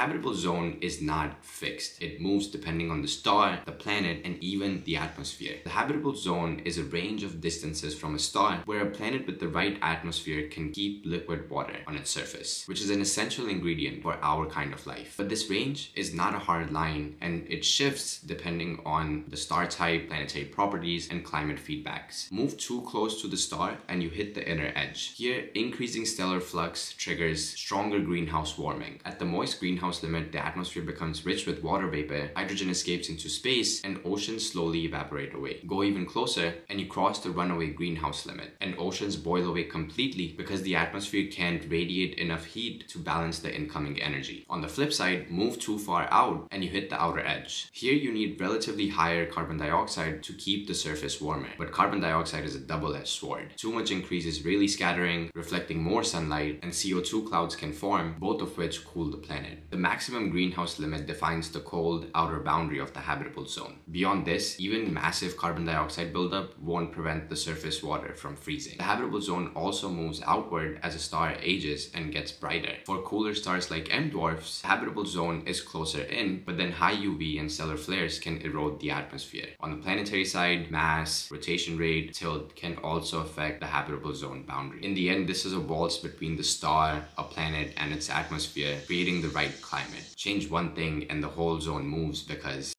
habitable zone is not fixed. It moves depending on the star, the planet, and even the atmosphere. The habitable zone is a range of distances from a star where a planet with the right atmosphere can keep liquid water on its surface, which is an essential ingredient for our kind of life. But this range is not a hard line and it shifts depending on the star type, planetary properties, and climate feedbacks. Move too close to the star and you hit the inner edge. Here, increasing stellar flux triggers stronger greenhouse warming. At the moist greenhouse limit, the atmosphere becomes rich with water vapor, hydrogen escapes into space, and oceans slowly evaporate away. Go even closer and you cross the runaway greenhouse limit, and oceans boil away completely because the atmosphere can't radiate enough heat to balance the incoming energy. On the flip side, move too far out and you hit the outer edge. Here you need relatively higher carbon dioxide to keep the surface warmer, but carbon dioxide is a double-edged sword. Too much increases Rayleigh scattering, reflecting more sunlight, and CO2 clouds can form, both of which cool the planet. The maximum greenhouse limit defines the cold outer boundary of the habitable zone. Beyond this, even massive carbon dioxide buildup won't prevent the surface water from freezing. The habitable zone also moves outward as a star ages and gets brighter. For cooler stars like M dwarfs, habitable zone is closer in, but then high UV and stellar flares can erode the atmosphere. On the planetary side, mass, rotation rate, tilt can also affect the habitable zone boundary. In the end, this is a waltz between the star, a planet, and its atmosphere, creating the right climate. Change one thing and the whole zone moves because